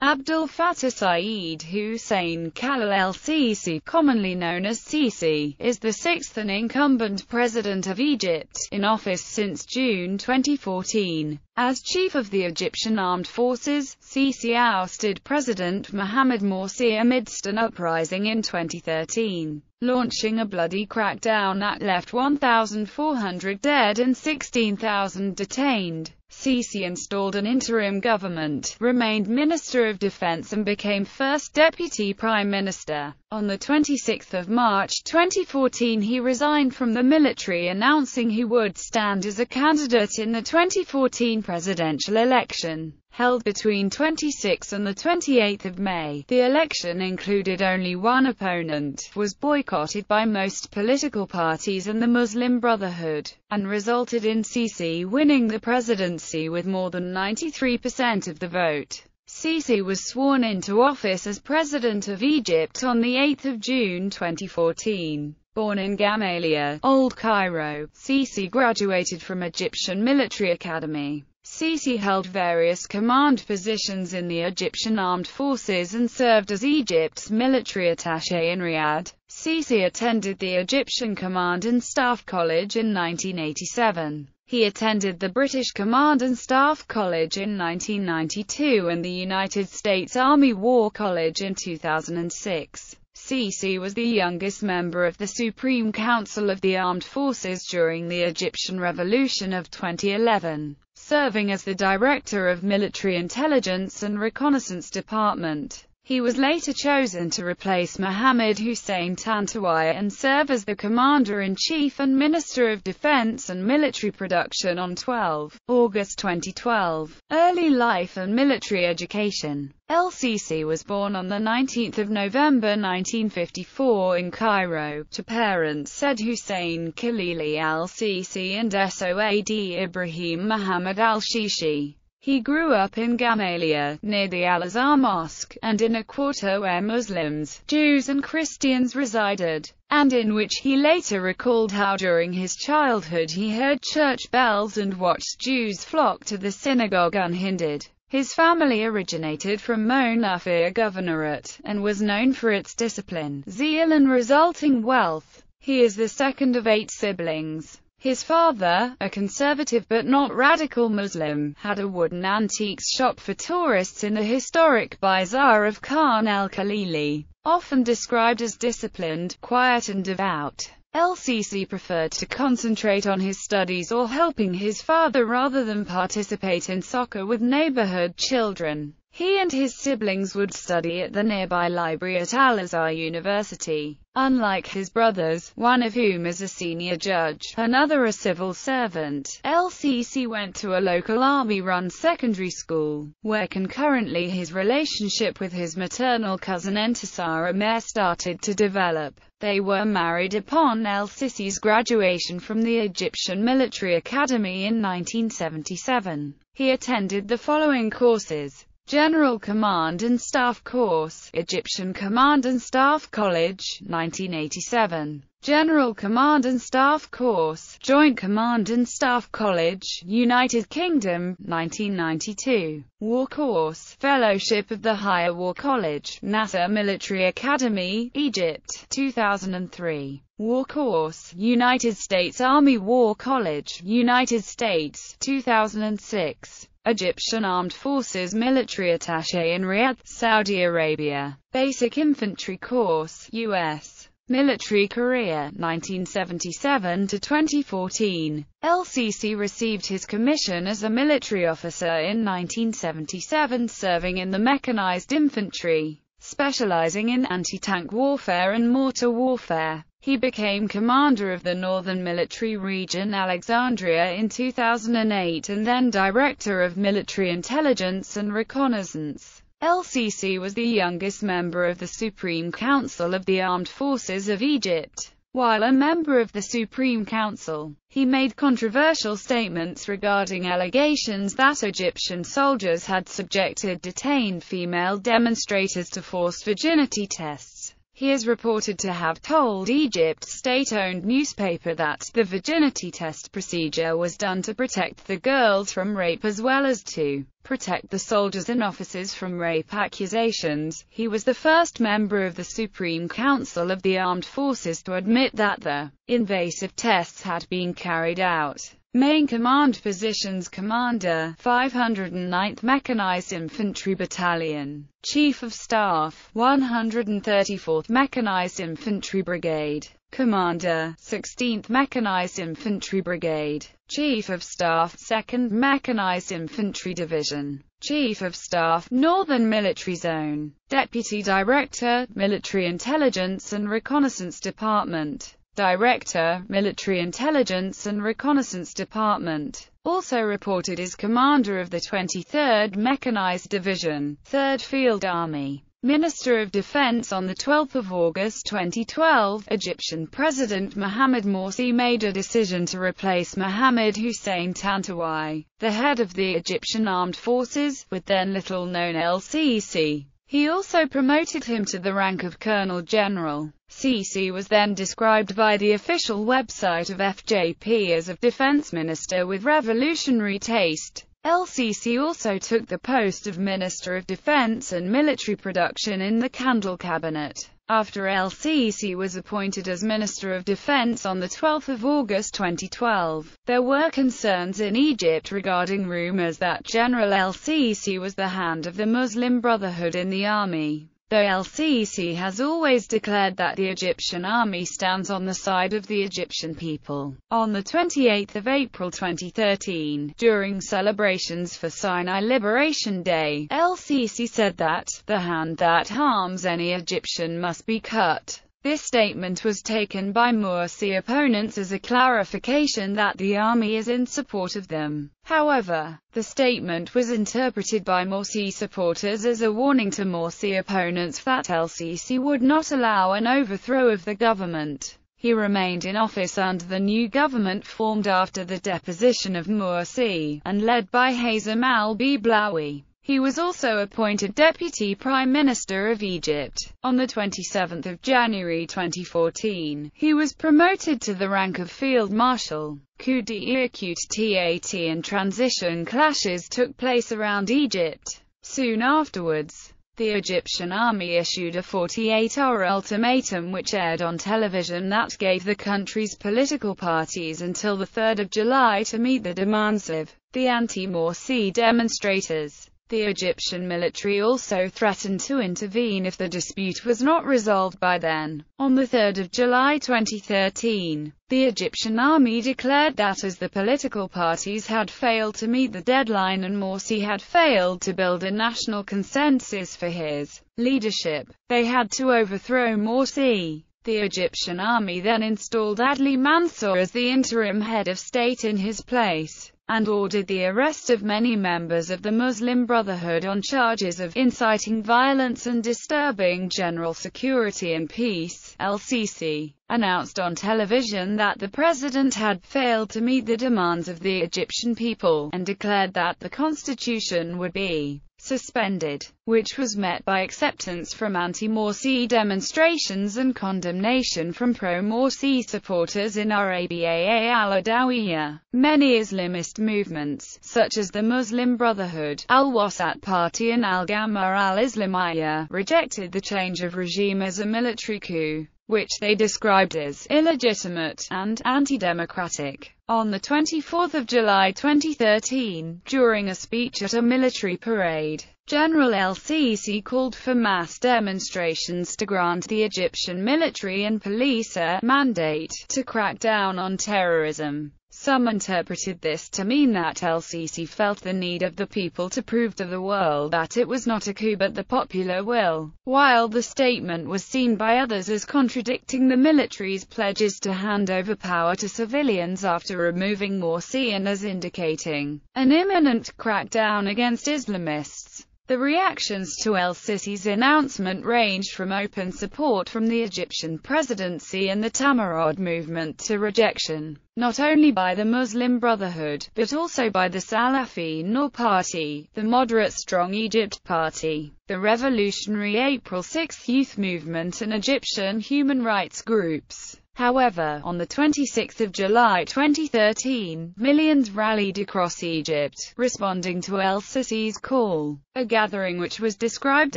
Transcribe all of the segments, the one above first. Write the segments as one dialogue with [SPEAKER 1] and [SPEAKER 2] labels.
[SPEAKER 1] Abdel Fattah Saeed Hussein Khalil el-Sisi, commonly known as Sisi, is the sixth and incumbent president of Egypt, in office since June 2014. As chief of the Egyptian armed forces, Sisi ousted President Mohamed Morsi amidst an uprising in 2013, launching a bloody crackdown that left 1,400 dead and 16,000 detained. Sisi installed an interim government, remained Minister of Defense and became first Deputy Prime Minister. On 26 March 2014 he resigned from the military announcing he would stand as a candidate in the 2014 presidential election held between 26 and 28 May. The election included only one opponent, was boycotted by most political parties and the Muslim Brotherhood, and resulted in Sisi winning the presidency with more than 93% of the vote. Sisi was sworn into office as President of Egypt on 8 June 2014. Born in Gamaleya, Old Cairo, Sisi graduated from Egyptian Military Academy. Sisi held various command positions in the Egyptian armed forces and served as Egypt's military attaché in Riyadh. Sisi attended the Egyptian Command and Staff College in 1987. He attended the British Command and Staff College in 1992 and the United States Army War College in 2006. Sisi was the youngest member of the Supreme Council of the Armed Forces during the Egyptian Revolution of 2011 serving as the Director of Military Intelligence and Reconnaissance Department. He was later chosen to replace Mohammed Hussein Tantawi and serve as the Commander-in-Chief and Minister of Defense and Military Production on 12 August 2012. Early life and military education El-Sisi was born on 19 November 1954 in Cairo, to parents Said Hussein Khalili al-Sisi and Soad Ibrahim Muhammad al-Shishi. He grew up in Gamaleya, near the Al-Azhar Mosque, and in a quarter where Muslims, Jews and Christians resided, and in which he later recalled how during his childhood he heard church bells and watched Jews flock to the synagogue unhindered. His family originated from Monufia Governorate, and was known for its discipline, zeal and resulting wealth. He is the second of eight siblings. His father, a conservative but not radical Muslim, had a wooden antiques shop for tourists in the historic Bazaar of Khan el-Khalili. Often described as disciplined, quiet and devout, El-Sisi preferred to concentrate on his studies or helping his father rather than participate in soccer with neighborhood children. He and his siblings would study at the nearby library at Al-Azhar University. Unlike his brothers, one of whom is a senior judge, another a civil servant, El-Sisi went to a local army-run secondary school, where concurrently his relationship with his maternal cousin Entisar Amer started to develop. They were married upon El-Sisi's graduation from the Egyptian Military Academy in 1977. He attended the following courses. General Command and Staff Course, Egyptian Command and Staff College, 1987. General Command and Staff Course, Joint Command and Staff College, United Kingdom, 1992. War Course, Fellowship of the Higher War College, Nasser Military Academy, Egypt, 2003. War Course, United States Army War College, United States, 2006. Egyptian Armed Forces Military Attaché in Riyadh, Saudi Arabia. Basic Infantry Course, U.S. Military Career, 1977 to 2014. El-Sisi received his commission as a military officer in 1977 serving in the mechanized infantry, specializing in anti-tank warfare and mortar warfare. He became commander of the Northern Military Region Alexandria in 2008 and then Director of Military Intelligence and Reconnaissance. El-Sisi was the youngest member of the Supreme Council of the Armed Forces of Egypt. While a member of the Supreme Council, he made controversial statements regarding allegations that Egyptian soldiers had subjected detained female demonstrators to forced virginity tests. He is reported to have told Egypt's state-owned newspaper that the virginity test procedure was done to protect the girls from rape as well as to protect the soldiers and officers from rape accusations. He was the first member of the Supreme Council of the Armed Forces to admit that the invasive tests had been carried out. Main Command Positions Commander, 509th Mechanized Infantry Battalion, Chief of Staff, 134th Mechanized Infantry Brigade, Commander, 16th Mechanized Infantry Brigade, Chief of Staff, 2nd Mechanized Infantry Division, Chief of Staff, Northern Military Zone, Deputy Director, Military Intelligence and Reconnaissance Department, Director, Military Intelligence and Reconnaissance Department. Also reported as commander of the 23rd Mechanized Division, 3rd Field Army. Minister of Defense on 12 August 2012, Egyptian President Mohamed Morsi made a decision to replace Mohamed Hussein Tantawi, the head of the Egyptian Armed Forces, with then little-known El-Sisi. He also promoted him to the rank of Colonel General. Sisi was then described by the official website of FJP as a defense minister with revolutionary taste. El-Sisi also took the post of Minister of Defense and Military Production in the Kandil cabinet. After El-Sisi was appointed as Minister of Defense on 12 August 2012, there were concerns in Egypt regarding rumors that General El-Sisi was the hand of the Muslim Brotherhood in the army though El-Sisi has always declared that the Egyptian army stands on the side of the Egyptian people. On 28 April 2013, during celebrations for Sinai Liberation Day, El-Sisi said that, the hand that harms any Egyptian must be cut. This statement was taken by Morsi opponents as a clarification that the army is in support of them. However, the statement was interpreted by Morsi supporters as a warning to Morsi opponents that El-Sisi would not allow an overthrow of the government. He remained in office under the new government formed after the deposition of Morsi, and led by Hazem al-Biblawi. He was also appointed Deputy Prime Minister of Egypt. On 27 January 2014, he was promoted to the rank of Field Marshal. Coup d'etat and transition clashes took place around Egypt. Soon afterwards, the Egyptian army issued a 48-hour ultimatum which aired on television that gave the country's political parties until 3 July to meet the demands of the anti-Morsi demonstrators. The Egyptian military also threatened to intervene if the dispute was not resolved by then. On 3 July 2013, the Egyptian army declared that as the political parties had failed to meet the deadline and Morsi had failed to build a national consensus for his leadership, they had to overthrow Morsi. The Egyptian army then installed Adli Mansour as the interim head of state in his place and ordered the arrest of many members of the Muslim Brotherhood on charges of inciting violence and disturbing general security and peace. El-Sisi announced on television that the president had failed to meet the demands of the Egyptian people, and declared that the constitution would be suspended, which was met by acceptance from anti-Morsi demonstrations and condemnation from pro-Morsi supporters in Rabaa al-Adawiyya. Many Islamist movements, such as the Muslim Brotherhood, Al-Wasat Party and Al-Gama'a al-Islamiyya, rejected the change of regime as a military coup which they described as illegitimate and anti-democratic. On 24 July 2013, during a speech at a military parade, General El-Sisi called for mass demonstrations to grant the Egyptian military and police a mandate to crack down on terrorism. Some interpreted this to mean that El-Sisi felt the need of the people to prove to the world that it was not a coup but the popular will, while the statement was seen by others as contradicting the military's pledges to hand over power to civilians after removing Morsi and as indicating an imminent crackdown against Islamists. The reactions to El-Sisi's announcement ranged from open support from the Egyptian presidency and the Tamarod movement to rejection, not only by the Muslim Brotherhood, but also by the Salafi Nour Party, the moderate Strong Egypt Party, the Revolutionary April 6 Youth Movement and Egyptian human rights groups. However, on 26 July 2013, millions rallied across Egypt, responding to El-Sisi's call, a gathering which was described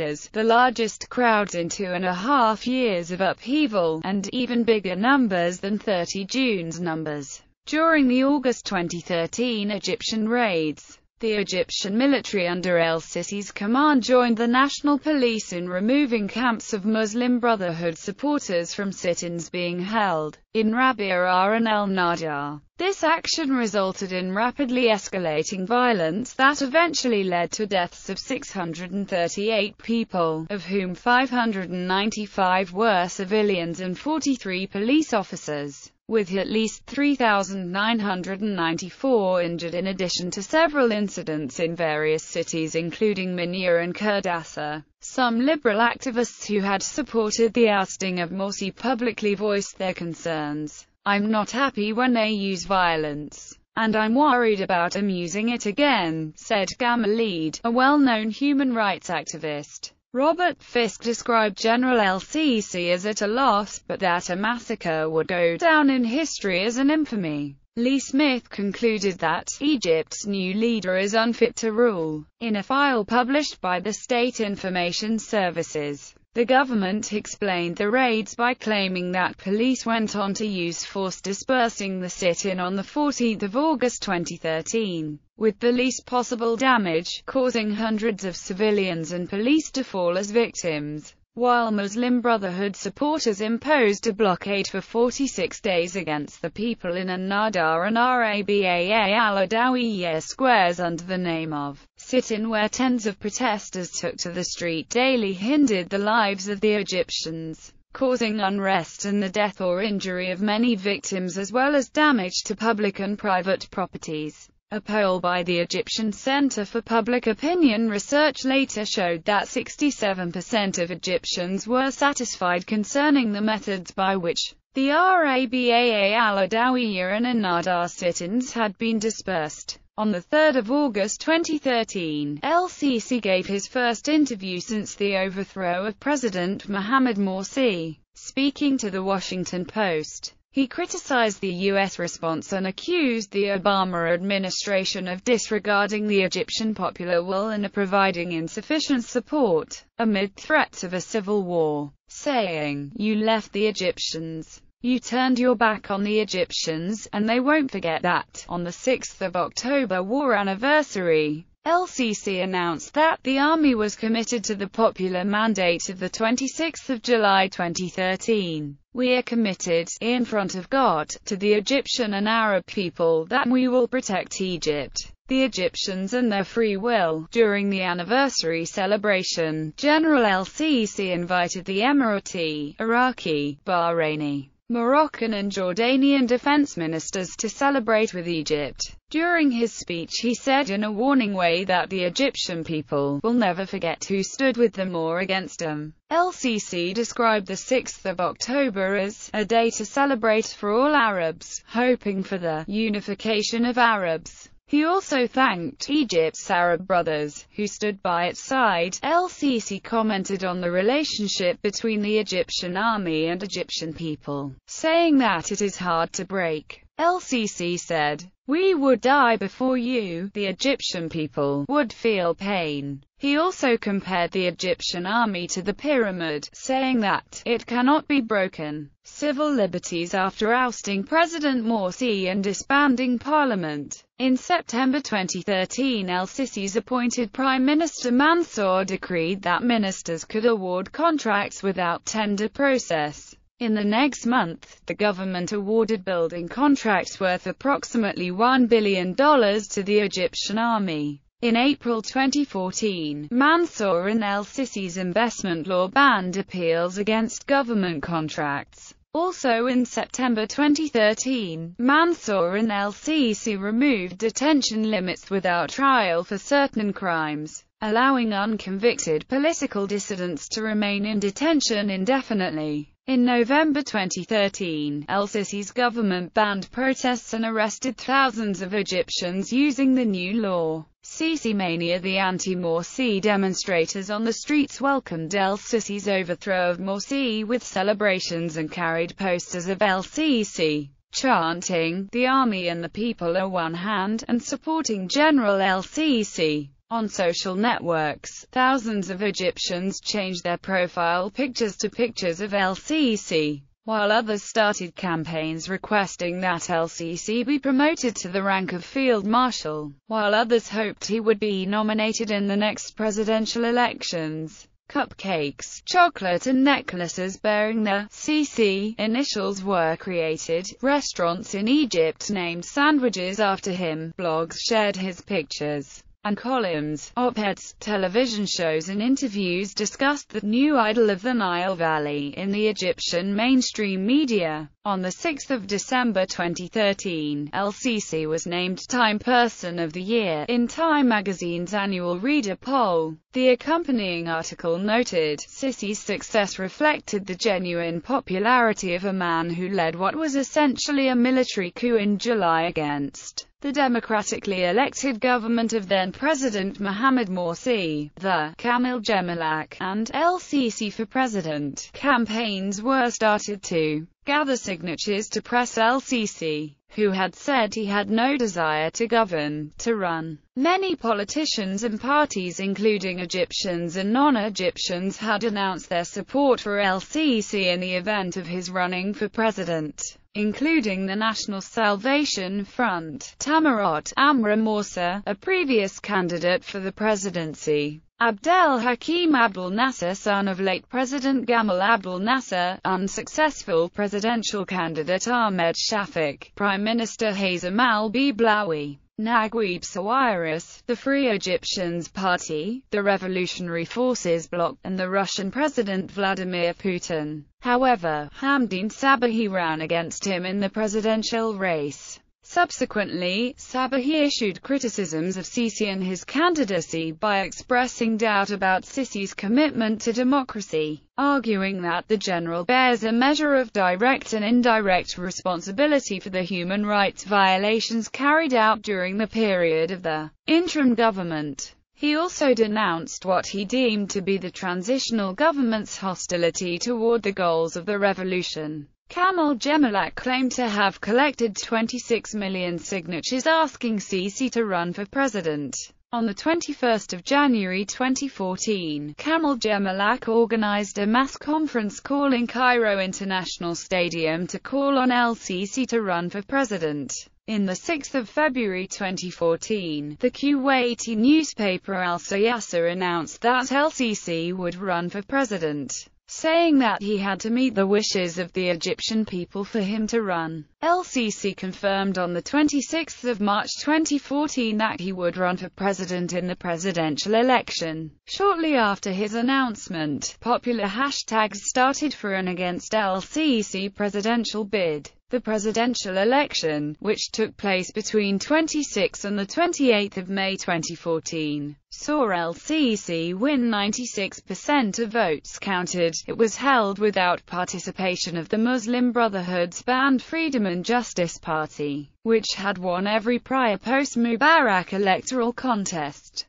[SPEAKER 1] as the largest crowds in two and a half years of upheaval, and even bigger numbers than 30 June's numbers. During the August 2013 Egyptian raids, the Egyptian military under el-Sisi's command joined the national police in removing camps of Muslim Brotherhood supporters from sit-ins being held in Rabaa and El Nahda. This action resulted in rapidly escalating violence that eventually led to deaths of 638 people, of whom 595 were civilians and 43 police officers with at least 3,994 injured in addition to several incidents in various cities including Minya and Kerdasa. Some liberal activists who had supported the ousting of Morsi publicly voiced their concerns. I'm not happy when they use violence. And I'm worried about them using it again, said Gamal a well-known human rights activist. Robert Fisk described General el-Sisi as at a loss, but that a massacre would go down in history as an infamy. Lee Smith concluded that Egypt's new leader is unfit to rule. In a file published by the State Information Services, the government explained the raids by claiming that police went on to use force dispersing the sit-in on 14 August 2013, with the least possible damage, causing hundreds of civilians and police to fall as victims while Muslim Brotherhood supporters imposed a blockade for 46 days against the people in An-Nahda and Rabaa al-Adawiyya squares under the name of sit-in where tens of protesters took to the street daily hindered the lives of the Egyptians causing unrest and the death or injury of many victims as well as damage to public and private properties. A poll by the Egyptian Center for Public Opinion Research later showed that 67% of Egyptians were satisfied concerning the methods by which the Rabaa al-Adawiyya and An-Nahda sit-ins had been dispersed. On 3 August 2013, El-Sisi gave his first interview since the overthrow of President Mohamed Morsi. Speaking to the Washington Post, he criticized the U.S. response and accused the Obama administration of disregarding the Egyptian popular will and providing insufficient support, amid threats of a civil war, saying, You left the Egyptians. You turned your back on the Egyptians, and they won't forget that. On the 6th of October war anniversary, El-Sisi announced that the army was committed to the popular mandate of the 26th of July 2013. We are committed, in front of God, to the Egyptian and Arab people that we will protect Egypt, the Egyptians and their free will. During the anniversary celebration, General El-Sisi invited the Emirati, Iraqi, Bahraini, Moroccan and Jordanian defense ministers to celebrate with Egypt. During his speech he said in a warning way that the Egyptian people will never forget who stood with them or against them. El-Sisi described the 6th of October as a day to celebrate for all Arabs, hoping for the unification of Arabs. He also thanked Egypt's Arab brothers, who stood by its side. El-Sisi commented on the relationship between the Egyptian army and Egyptian people, saying that it is hard to break. El-Sisi said, We would die before you, the Egyptian people, would feel pain. He also compared the Egyptian army to the pyramid, saying that it cannot be broken. Civil liberties after ousting President Morsi and disbanding parliament. In September 2013 El-Sisi's appointed Prime Minister Mansour decreed that ministers could award contracts without tender process. In the next month, the government awarded building contracts worth approximately $1 billion to the Egyptian army. In April 2014, Mansour and El-Sisi's investment law banned appeals against government contracts. Also in September 2013, Mansour and El-Sisi removed detention limits without trial for certain crimes, allowing unconvicted political dissidents to remain in detention indefinitely. In November 2013, El-Sisi's government banned protests and arrested thousands of Egyptians using the new law. Sisi Mania The anti-Morsi demonstrators on the streets welcomed El-Sisi's overthrow of Morsi with celebrations and carried posters of El-Sisi, chanting, the army and the people are one hand, and supporting General El-Sisi. On social networks, thousands of Egyptians changed their profile pictures to pictures of El-Sisi, while others started campaigns requesting that El-Sisi be promoted to the rank of field marshal, while others hoped he would be nominated in the next presidential elections. Cupcakes, chocolate and necklaces bearing the Sisi initials were created. Restaurants in Egypt named sandwiches after him. Blogs shared his pictures and columns, op-eds, television shows and interviews discussed the new idol of the Nile Valley in the Egyptian mainstream media. On 6 December 2013, El-Sisi was named Time Person of the Year in Time magazine's annual reader poll. The accompanying article noted, Sisi's success reflected the genuine popularity of a man who led what was essentially a military coup in July against the democratically elected government of then-President Mohamed Morsi, the Kamel Gemalak, and El-Sisi for president. Campaigns were started to gather signatures to press El-Sisi, who had said he had no desire to govern, to run. Many politicians and parties including Egyptians and non-Egyptians had announced their support for El-Sisi in the event of his running for president including the National Salvation Front, Tamarod, Amr Moussa, a previous candidate for the presidency. Abdel Hakim Abdel Nasser son of late President Gamal Abdel Nasser, unsuccessful presidential candidate Ahmed Shafik, Prime Minister Hazem al-Biblawi, Naguib Sawiris, the Free Egyptians Party, the Revolutionary Forces Bloc, and the Russian President Vladimir Putin. However, Hamdin Sabahi ran against him in the presidential race. Subsequently, Sabahi issued criticisms of Sisi and his candidacy by expressing doubt about Sisi's commitment to democracy, arguing that the general bears a measure of direct and indirect responsibility for the human rights violations carried out during the period of the interim government. He also denounced what he deemed to be the transitional government's hostility toward the goals of the revolution. Kamel Gemalak claimed to have collected 26 million signatures asking Sisi to run for president. On 21 January 2014, Kamel Gemalak organized a mass conference call in Cairo International Stadium to call on El-Sisi to run for president. In the 6th of February 2014, the Kuwaiti newspaper Al Siyasa announced that El-Sisi would run for president saying that he had to meet the wishes of the Egyptian people for him to run. El-Sisi confirmed on 26 March 2014 that he would run for president in the presidential election. Shortly after his announcement, popular hashtags started for and against El-Sisi presidential bid. The presidential election, which took place between 26 and 28 May 2014, saw El-Sisi win 96% of votes counted. It was held without participation of the Muslim Brotherhood's banned Freedom and Justice Party, which had won every prior post-Mubarak electoral contest.